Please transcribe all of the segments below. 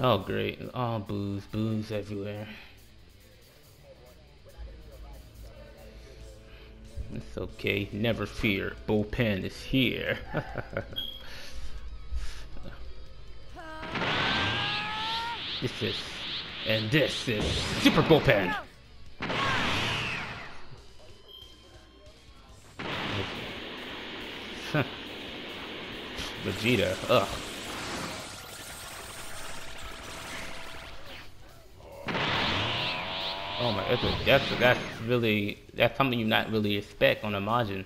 Oh great. Oh Buus, Buus everywhere. It's okay. Never fear. Bulpan is here. this is and this is Super Bulpan. Vegeta. Ugh. Oh my, that's, a, that's, that's really, that's something you not really expect on a Majin.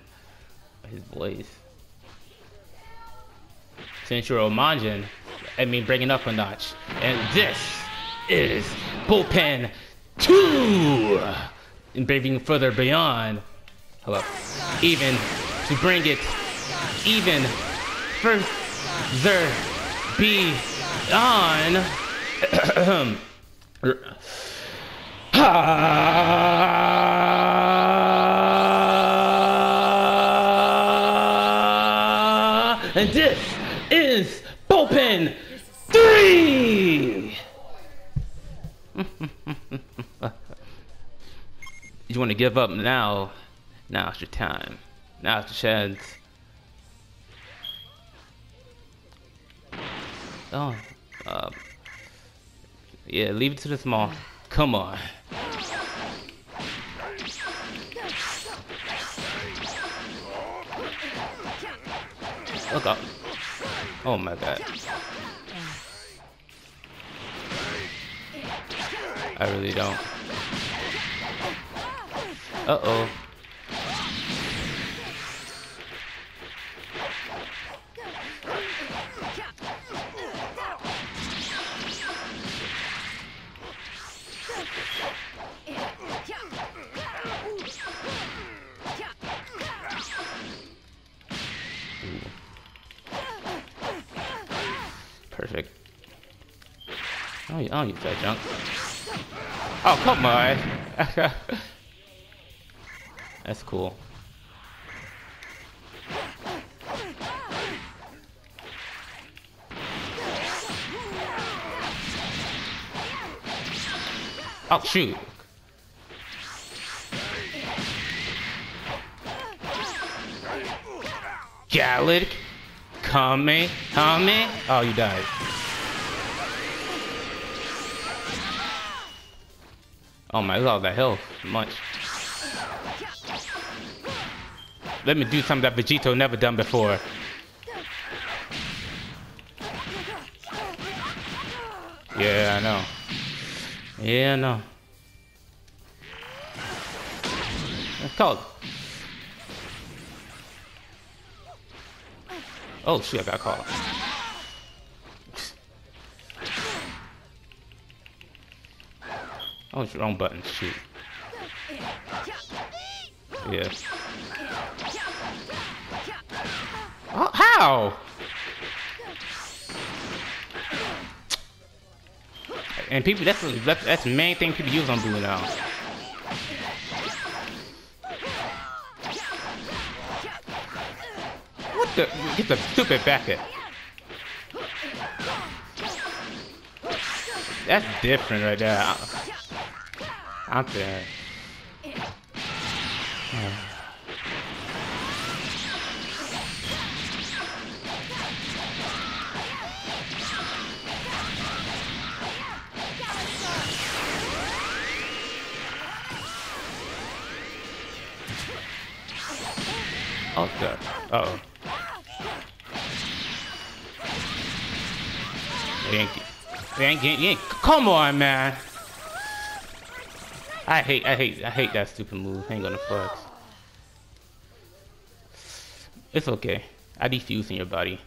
His voice. Since you're a Majin, I mean bringing up a notch. And this is Bulpan 2! And bringing further beyond, hello, even to bring it even further beyond. and this is Bulpan 3! you want to give up now? Now's your time. Now's your chance. Oh, uh, yeah, leave it to the small. Come on. Look up. Oh my god. I really don't. Uh-oh. Perfect. Oh, I don't use that junk. Oh, come on. That's cool. Oh, shoot. Galick. Kame. Kame. Oh, you died. Oh my god, that health. Much. Let me do something that Vegito never done before. Yeah, I know. Yeah, I know. It's called. Oh shit, I got caught. Oh, it's wrong button. Shoot. Yeah. Oh, how? And people, that's, that's the main thing people use on Blue now. The? Get the stupid back That's different right there. Out there. Oh. Uh oh. Yankee. Yankee, Yankee. Come on, man. I hate, I hate, I hate that stupid move. ain't gonna flex. It's okay. I defuse in your body.